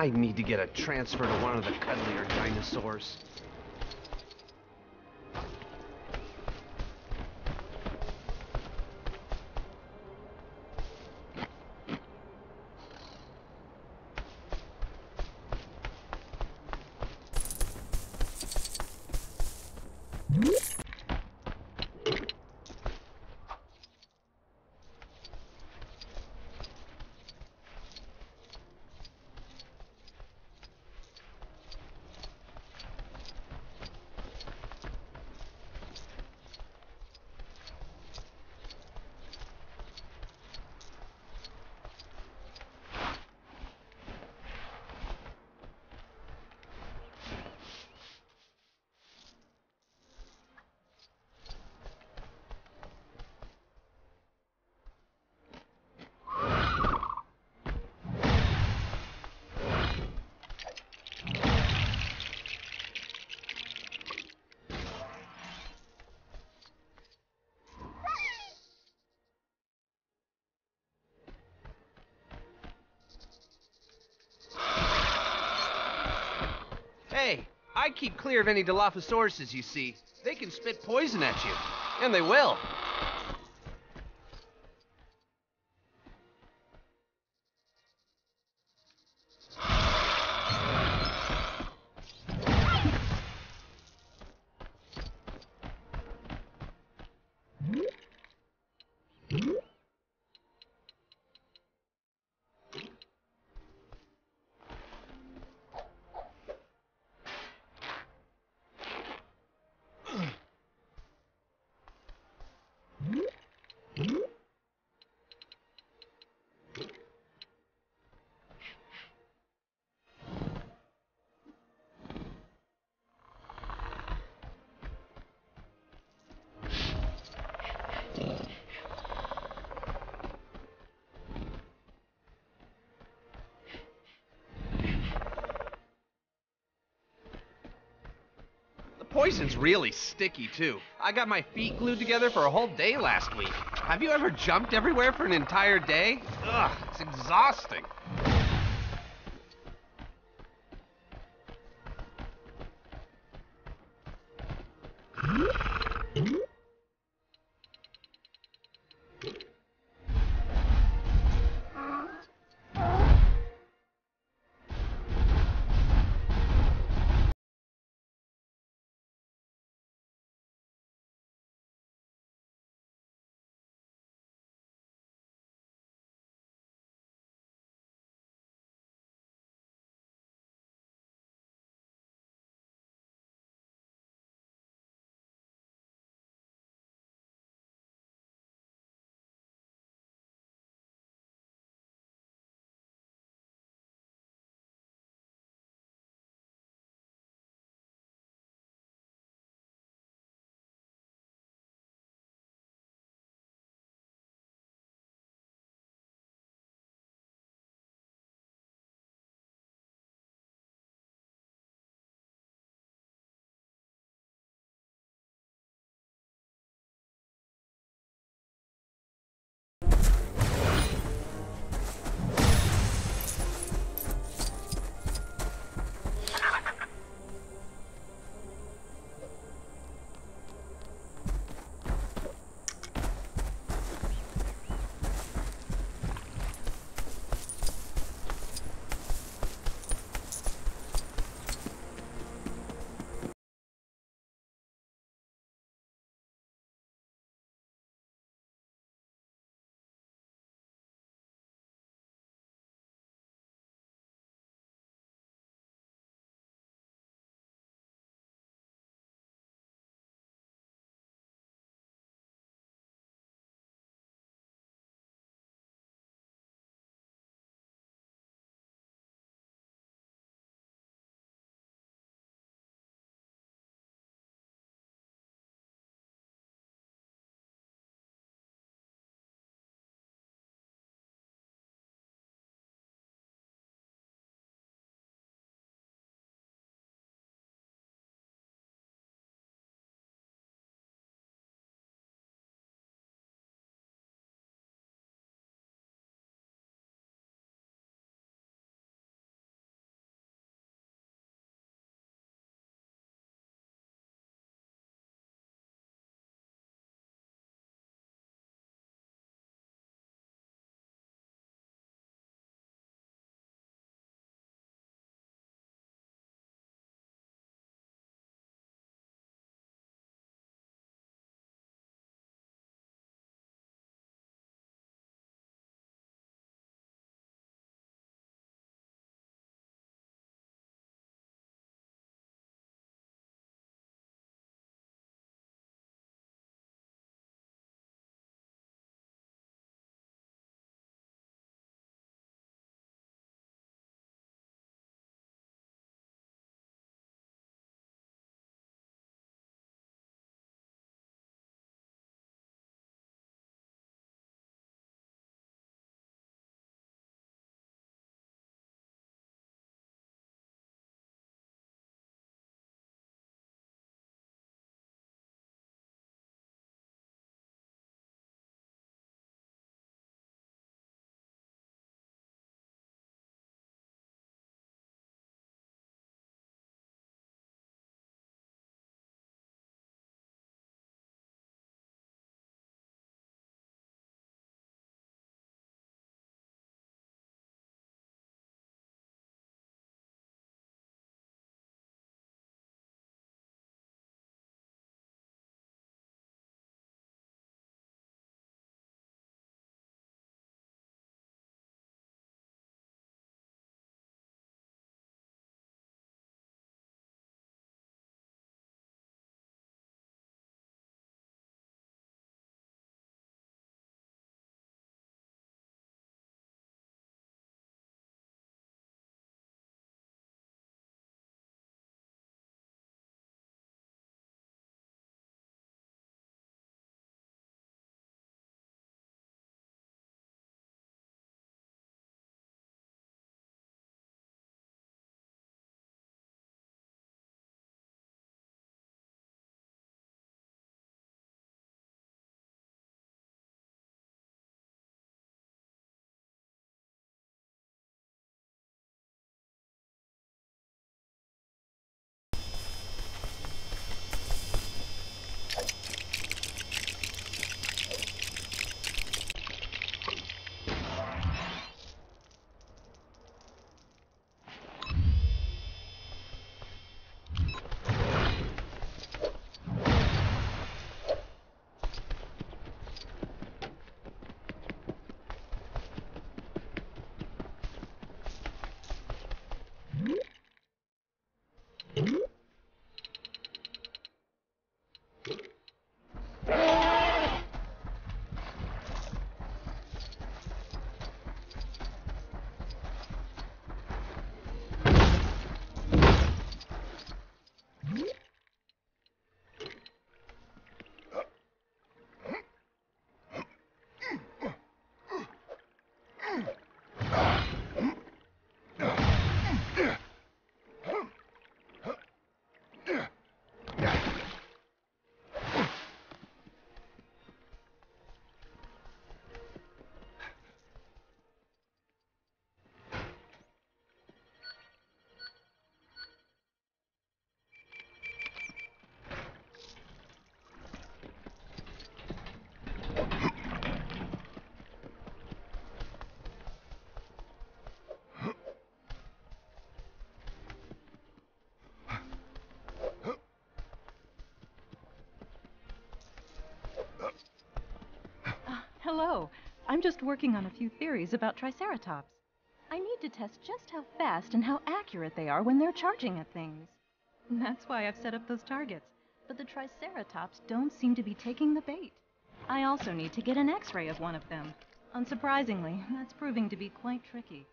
I need to get a transfer to one of the cuddlier dinosaurs. I keep clear of any Dilophosaurus you see. They can spit poison at you. And they will. Poison's really sticky, too. I got my feet glued together for a whole day last week. Have you ever jumped everywhere for an entire day? Ugh, it's exhausting. I'm just working on a few theories about Triceratops. I need to test just how fast and how accurate they are when they're charging at things. That's why I've set up those targets. But the Triceratops don't seem to be taking the bait. I also need to get an x-ray of one of them. Unsurprisingly, that's proving to be quite tricky.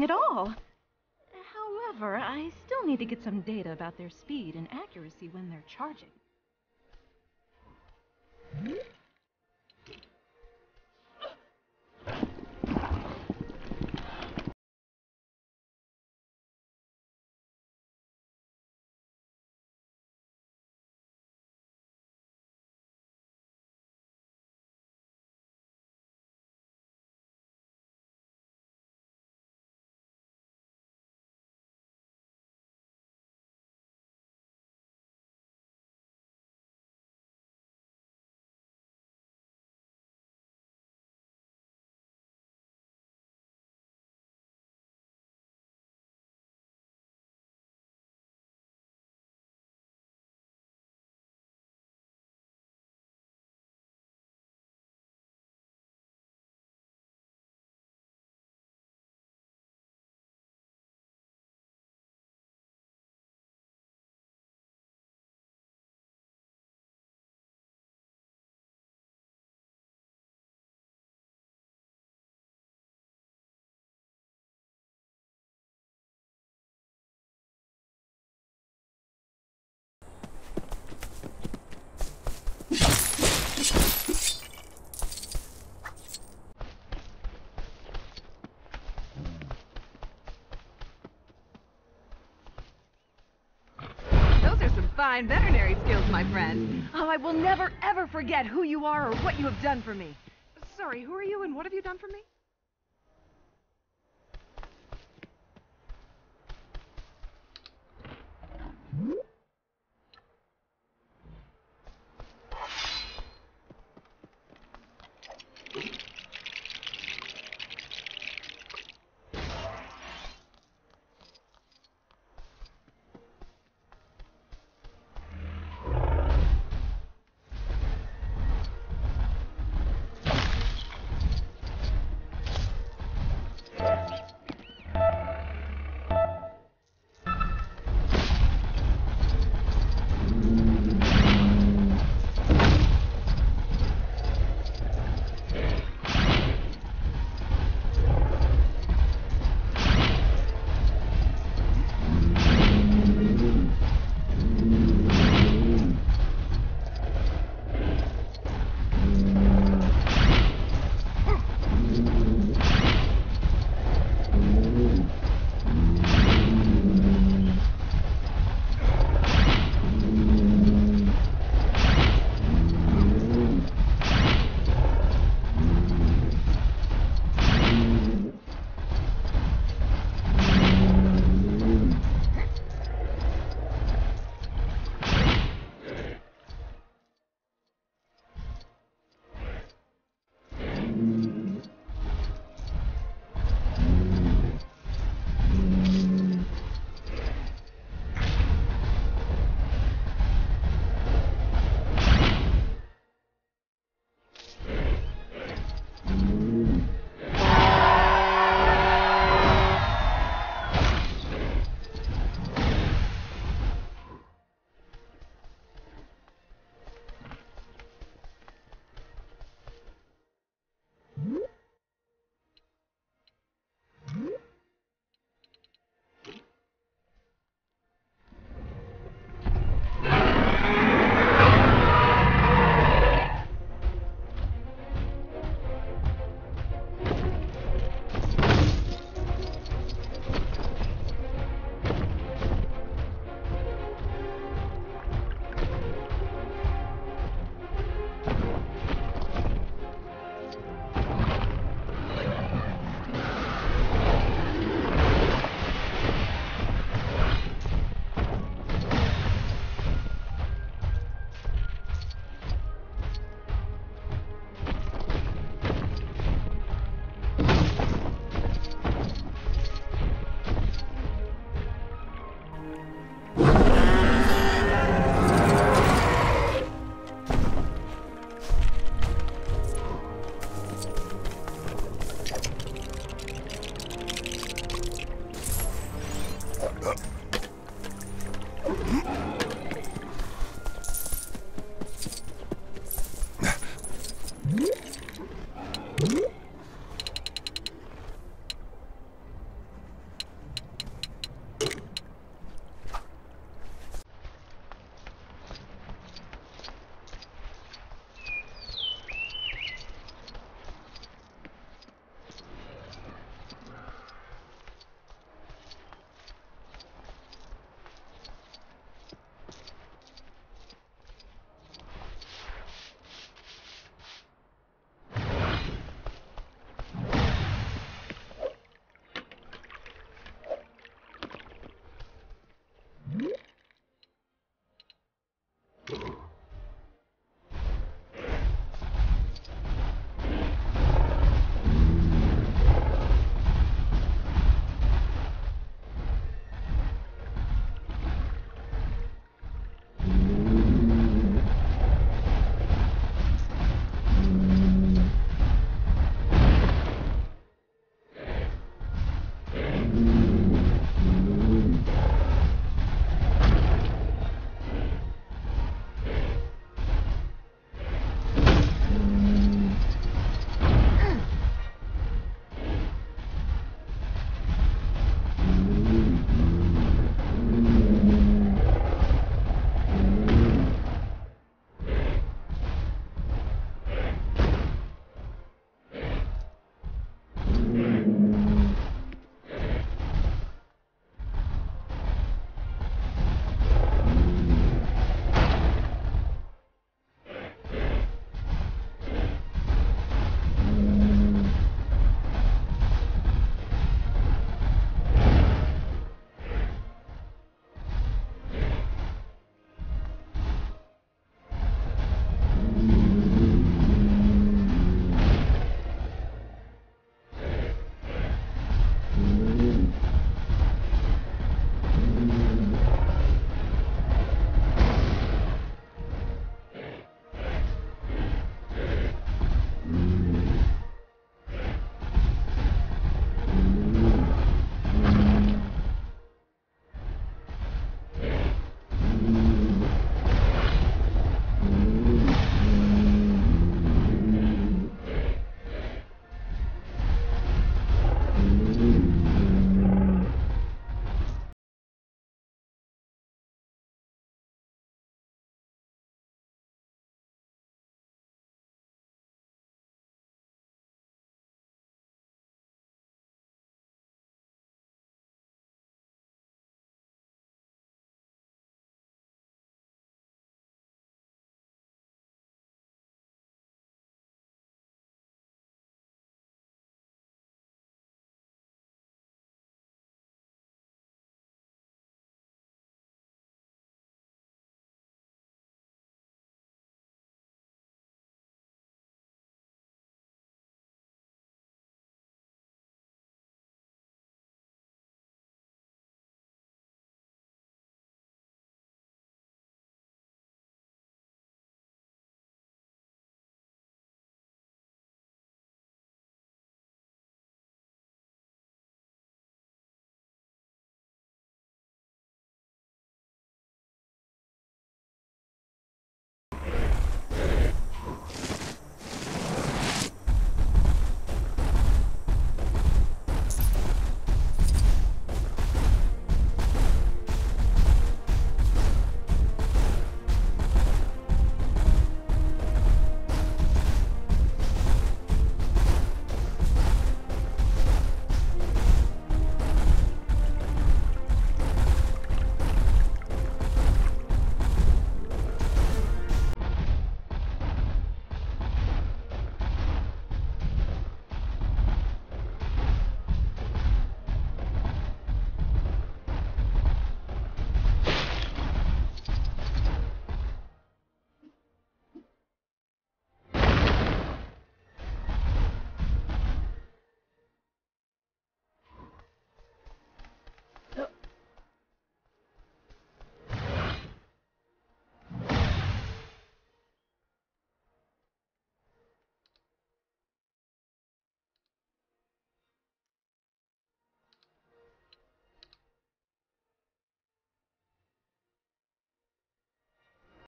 Expecting at all. However, I still need to get some data about their speed and accuracy when they're charging. Fine veterinary skills, my friend. Oh, I will never, ever forget who you are or what you have done for me. Sorry, who are you and what have you done for me?